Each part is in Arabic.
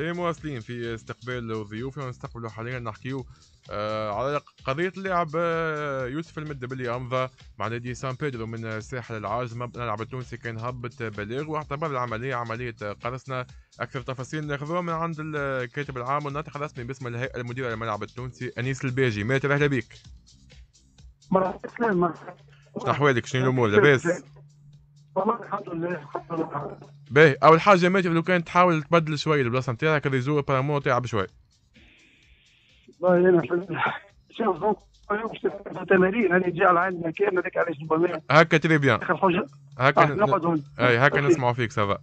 تي مواصلين في استقبال ضيوفنا ونستقبلوا حاليا نحكيو آه على قضية اللاعب آه يوسف المدب اللي أمضى مع نادي سان بيدرو من ساحل العاج اللاعب التونسي كان هبط بلاغ واعتبر العملية عملية قرصنة. أكثر تفاصيل ناخذوها من عند الكاتب العام والناطق الرسمي باسم الهيئة المديرة للملعب التونسي أنيس الباجي maître أهلا بك مرحبا شنو أحوالك؟ شنو الأمور؟ لاباس؟ والله الحمد لله باهي أول حاجة maître لو كان تحاول تبدل شوي البلاصة نتاعك ال réseau apparemment تلعب شوي والله أنا شوف تمارين هذه تجي على عندنا كامل هذاك علاش هكا très bien. هكا نقعد اي هكا نسمعوا فيك ça va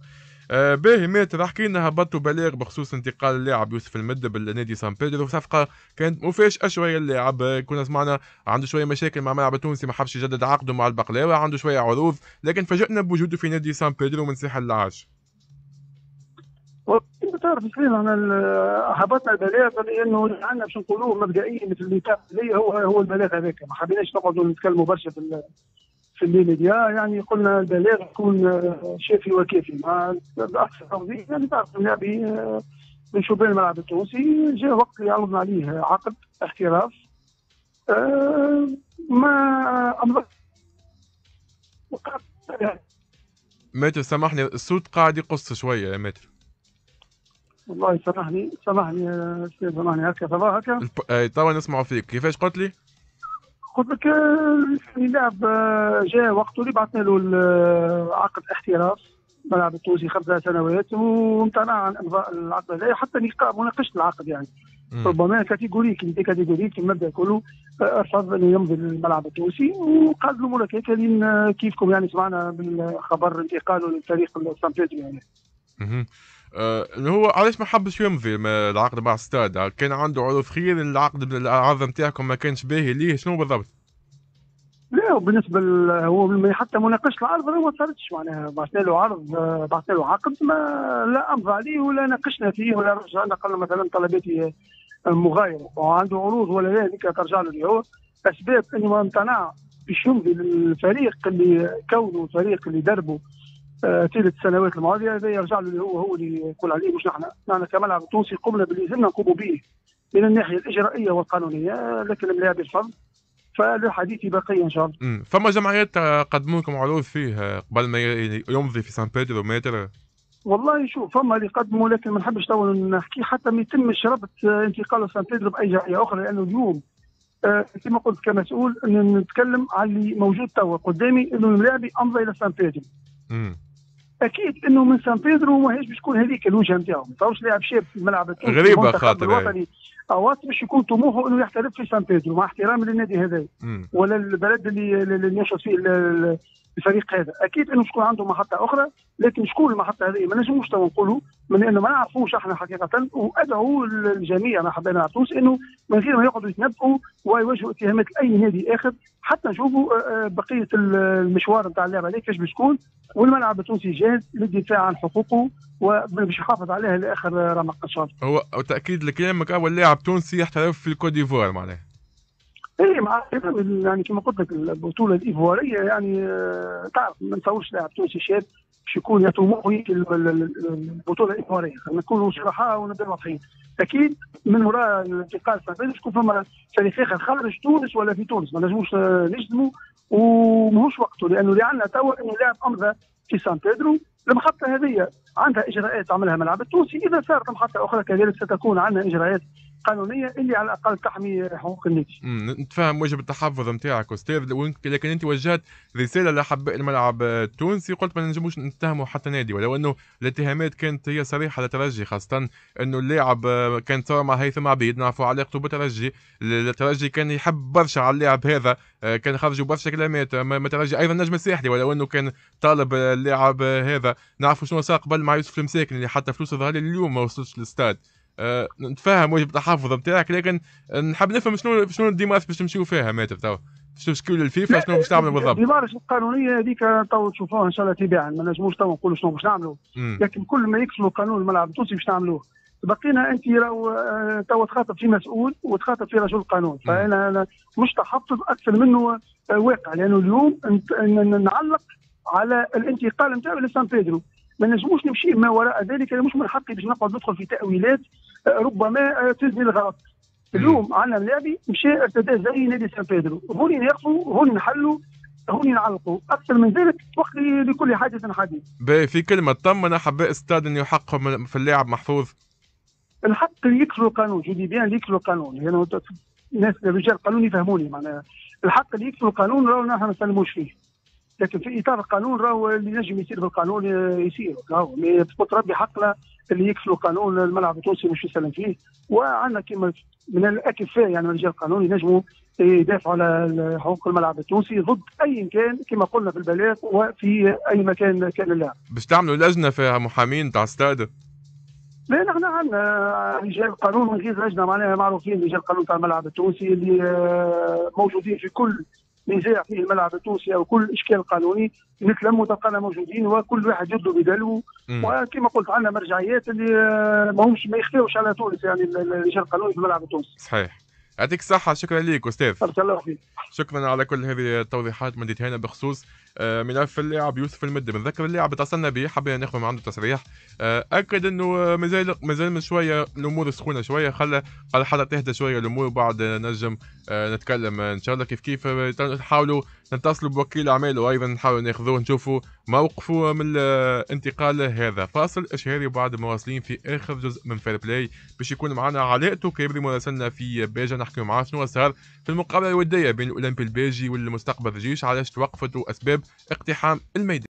آه باهي maître احكي لنا هبطوا بلاغ بخصوص انتقال اللاعب يوسف المدب لنادي سان بيدرو. صفقة كانت مفاجأة شوية اللاعب. آه، كنا سمعنا عنده شوية مشاكل مع الملعب التونسي ما حبش يجدد عقده مع البقلاوه عنده شوية عروض لكن فاجئنا بوجوده في نادي سان بيدرو من ساحل العاج تعرف سليم أنا هبطنا البلاغ لأنه عندنا باش نقولوه مبدئيا مثل اللي لي هو هو البلاغ هذاك. ما حبيناش نقعدوا نتكلموا برشا في في الميديا يعني قلنا البلاغ يكون شافي وكافي. مع أكثر تفاصيل يعني تعرف اللاعبي من شبان الملعب التونسي جاء وقت اللي عرضنا عليه عقد احتراف. آه، ما امضى ماتر سامحني الصوت قاعد يقص شوية يا ماتر. والله سامحني سامحني سامحني. هكا ترى هكا. اي توا نسمعوا فيك. كيفاش قلت لي؟ قلت لك اللاعب آه، جاء وقته اللي بعثنا له عقد احتراف ملعب التونسي خمسة سنوات وامتنع عن امضاء العقد هذا. حتى مناقشه العقد يعني. ربما catégorique de catégorique المبدأ كله آه، رفض انه يمضي الملعب التونسي. وقال له هكاك لين كيفكم يعني؟ سمعنا بالخبر انتقاله للفريق سان بيدرو يعني. آه هو علاش ما حبش يمضي العقد مع ستاد كان عنده عروض خير العقد العرض نتاعكم ما كانش باهي ليه شنو بالضبط؟ لا وبالنسبة هو حتى مناقشة العرض ما صارتش معناها. بعثنا له عرض بعثنا له عقد ما لا امضى عليه ولا ناقشنا فيه ولا رجعنا قلنا مثلا طلباتي مغايره وعنده عروض ولا لا هذيك ترجع له هو أسباب إنه امتنع باش يمضي للفريق اللي كونه الفريق اللي دربه. ثلاث آه السنوات الماضية هذا يرجع له اللي هو هو اللي يقول عليه مش نحن. نحن كملعب تونسي قمنا باللي لازمنا نقوموا به من الناحية الإجرائية والقانونية لكن ملاعب الفضل. فللحديث بقيه إن شاء الله. فما جمعيات قدموا لكم عروض فيه قبل ما يمضي في سان بيدرو maître؟ والله شوف فما اللي قدموا لكن ما نحبش تو نحكي حتى ما يتمش ربط انتقال سان بيدرو بأي جمعيه أخرى لأنه اليوم آه كما قلت كمسؤول نتكلم على اللي موجود توا قدامي إنه الملاعبي أمضى إلى سان بيدرو. أكيد إنه من سان بيدرو ماهيش باش تكون هذيك الوجهة نتاعو ما تروش لاعب شاب في الملعب غريبة خاطر اوقات باش يكون طموحه انه يحترف في سان بيدرو. مع احترامي للنادي هذا ولا البلد اللي اللي نشأ فيه الفريق هذا. أكيد إنه شكون عنده محطة أخرى لكن شكون المحطة هذه؟ ما نجموش تو نقولوا من إنه ما نعرفوش إحنا حقيقة. وأدعو الجميع أنا حبينا نعطوش إنه من غير ما يقعدوا يتنبؤوا ويواجهوا اتهامات أي نادي آخر حتى نشوفوا آه، آه، بقية المشوار نتاع اللعبة هذه كيفاش بتكون. والملعب التونسي جاهز للدفاع عن حقوقه. وباش يحافظ عليها لآخر رمق ان شاء الله. هو تاكيد لكلامك أول لاعب تونسي يحترف في الكوت ديفوار معناها. اي مع يعني كما قلت لك البطولة الإيفوارية يعني آه، تعرف ما نتصورش لاعب تونسي شاب باش يكون يطمح البطولة الإيفوارية خلينا نكونوا صراحة ونبدأ واضحين أكيد من وراء الانتقال السنغالي تكون فما فريق آخر خارج تونس ولا في تونس ما نجموش نجزموا وماهوش وقته لأنه اللي عندنا توا إنه لاعب أمضى في سان بيدرو المحطة هذه عندها إجراءات عملها الملعب التونسي. إذا صارت محطه أخرى كذلك ستكون عندنا إجراءات قانونية اللي على الأقل تحمي حقوق النادي. نتفهم واجب التحفظ نتاعك أستاذ. لكن أنت وجهت رسالة لاحباء الملعب التونسي قلت ما نجموش نتهموا حتى نادي ولو إنه الاتهامات كانت هي صريحة للترجي خاصة إنه اللاعب كان صار مع هيثم عبيد نعرفوا علاقته بالترجي. الترجي كان يحب برشا على اللاعب هذا كان خرجوا برشا كلامات ما ترجي أيضا نجم الساحلي ولو إنه كان طالب اللاعب هذا. نعرفوا شنو صار قبل مع يوسف المساكني اللي حتى فلوسه ظهر اليوم ما وصلش للاستاد. أه نتفاهم واجب التحفظ نتاعك لكن نحب نفهم شنو شنو ال démarches باش تمشيو فيها maître توا شنو شكون الفيفا شنو باش تعملوا بالضبط؟ ال démarches القانونية هذيك تو تشوفوها إن شاء الله تباعا ما نجموش تو نقولوا شنو باش نعملوا. لكن كل ما يكسروا قانون الملعب التونسي باش نعملوه بقينا أنت لو آه، تو تخاطب في مسؤول وتخاطب في رجل قانون. فأنا أنا مش تحفظ أكثر منه آه، واقع لأنه اليوم نعلق على الانتقال نتاعو لسان بيدرو. ما نجموش نمشي ما وراء ذلك مش من حقي باش نقعد ندخل في تأويلات آه، ربما تزني الغلط اليوم عندنا ملاعبي مشى ارتدى زي نادي سان بيدرو. هوني يقفوا هوني نحلوا هوني نعلقوا. أكثر من ذلك وقت لكل حادث حديث في كلمة طمن احباء استاد إنه يحق في اللاعب محفوظ. الحق اللي يكسروا القانون جو دي بيان اللي يكسروا القانون يعني الناس الرجال القانون يفهموني معناها. الحق اللي يكسروا القانون راهو نحن ما نسلموش فيه. لكن في إطار القانون راهو اللي نجم يصير بالقانون يصير راهو. بقدر ربي حقنا اللي يكسروا القانون الملعب التونسي مش يسلم فيه وعندنا كما من الأكفاء يعني رجال القانون ينجموا يدافعوا على حقوق الملعب التونسي ضد أي كان كما قلنا في البلاغ وفي أي مكان كان اللاعب. باش تعملوا لجنة فيها محامين تاع استاد؟ لا نحن عندنا رجال القانون من غير لجنة معناها معروفين رجال القانون تاع الملعب التونسي اللي آه، موجودين في كل نزاع فيه الملعب التونسي أو كل إشكال قانوني نتلموا تلقانا موجودين وكل واحد يدلو بدلو وكما قلت عندنا مرجعيات اللي آه، ما يخفيوش على تونس يعني رجال القانون في الملعب التونسي. صحيح. يعطيك الصحة. شكرا لك أستاذ. شكرا على كل هذه التوضيحات. من هنا بخصوص آه، ملف اللاعب يوسف المدب نذكر اللاعب اتصلنا به حبينا ناخذ من عنده تصريح. آه، أكد إنه مازال مازال من شوية الأمور سخونة شوية. خلى قال حتى تهدى شوية الأمور. وبعد نجم آه، نتكلم إن شاء الله. كيف كيف نحاولوا نتصلوا بوكيل أعماله؟ وأيضا نحاولوا ناخذوه نشوفوا موقفه من الانتقال هذا. فاصل اشهاري وبعد مواصلين في آخر جزء من Fair Play باش يكون معنا علاء توكيبري مراسلنا في باجة نحكي معاه شنو صار في المقابلة الودية بين الأولمبي الباجي والمستقبل الجيش علاش توقفت واسباب اقتحام الميدان.